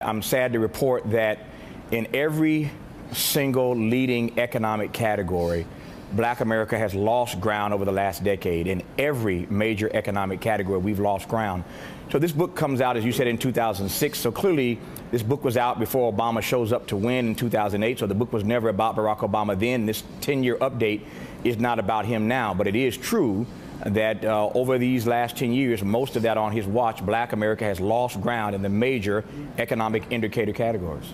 I'm sad to report that in every single leading economic category, black America has lost ground over the last decade. In every major economic category, we've lost ground. So this book comes out, as you said, in 2006. So clearly, this book was out before Obama shows up to win in 2008. So the book was never about Barack Obama then. This 10-year update is not about him now. But it is true that uh, over these last 10 years, most of that on his watch, black America has lost ground in the major economic indicator categories.